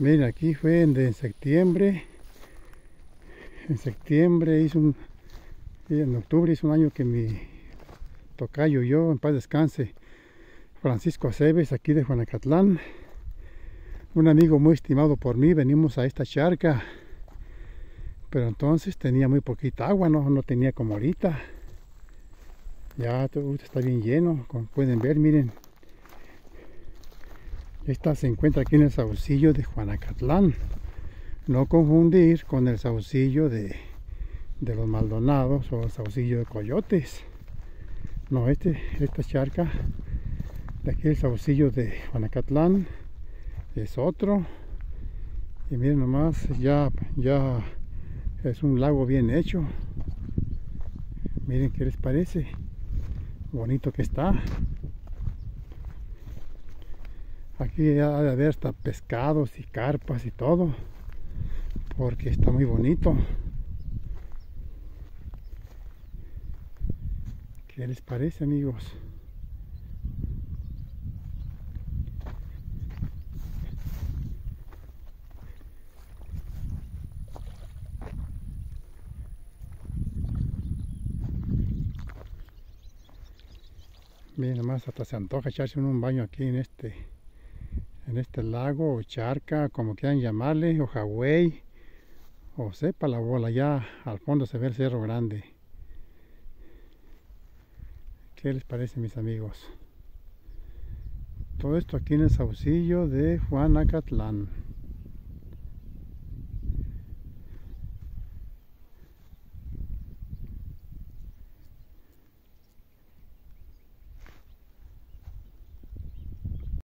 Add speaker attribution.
Speaker 1: Miren, aquí fue en, septiembre. En septiembre hizo un. En octubre hizo un año que mi tocayo y yo, en paz descanse, Francisco Aceves, aquí de Juanacatlán, un amigo muy estimado por mí, venimos a esta charca, pero entonces tenía muy poquita agua, no, no tenía como ahorita. Ya todo está bien lleno, como pueden ver, miren. Esta se encuentra aquí en el saucillo de Juanacatlán. No confundir con el saucillo de, de los Maldonados o el saucillo de Coyotes. No, este, esta charca de aquí el saucillo de Juanacatlán es otro. Y miren nomás, ya, ya es un lago bien hecho. Miren qué les parece. Bonito que está. Aquí ha de haber hasta pescados y carpas y todo. Porque está muy bonito. ¿Qué les parece amigos? Miren nomás hasta se antoja echarse un baño aquí en este en este lago o charca, como quieran llamarle, o o sepa la bola, allá al fondo se ve el cerro grande. ¿Qué les parece mis amigos? Todo esto aquí en el saucillo de Juanacatlán.